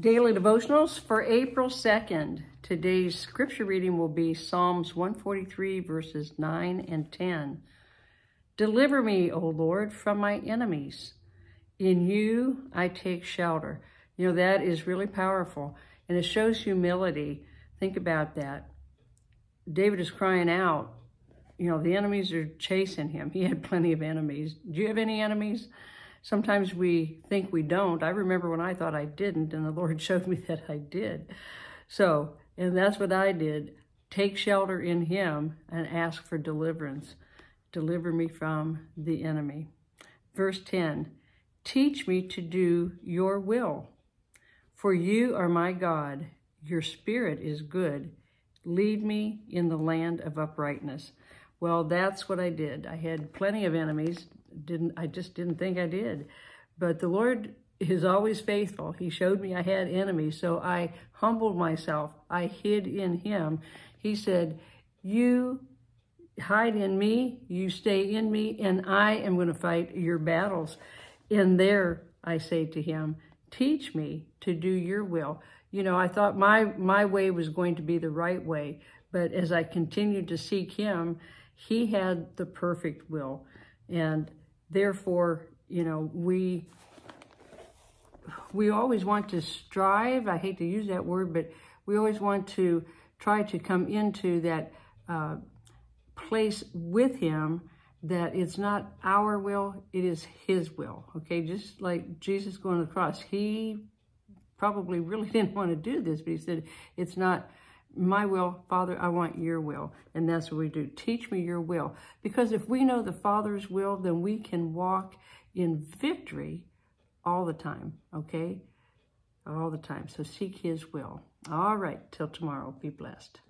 Daily devotionals for April 2nd. Today's scripture reading will be Psalms 143, verses 9 and 10. Deliver me, O Lord, from my enemies. In you I take shelter. You know, that is really powerful, and it shows humility. Think about that. David is crying out. You know, the enemies are chasing him. He had plenty of enemies. Do you have any enemies? Sometimes we think we don't. I remember when I thought I didn't, and the Lord showed me that I did. So, and that's what I did. Take shelter in him and ask for deliverance. Deliver me from the enemy. Verse 10, Teach me to do your will. For you are my God. Your spirit is good. Lead me in the land of uprightness. Well, that's what I did. I had plenty of enemies, didn't I just didn't think I did. But the Lord is always faithful. He showed me I had enemies, so I humbled myself. I hid in him. He said, you hide in me, you stay in me, and I am going to fight your battles. In there, I say to him, teach me to do your will. You know, I thought my, my way was going to be the right way, but as I continued to seek him, he had the perfect will. And Therefore, you know, we we always want to strive. I hate to use that word, but we always want to try to come into that uh, place with him that it's not our will, it is his will. Okay, just like Jesus going to the cross. He probably really didn't want to do this, but he said, it's not my will, Father, I want your will. And that's what we do. Teach me your will. Because if we know the Father's will, then we can walk in victory all the time, okay? All the time. So seek his will. All right, till tomorrow. Be blessed.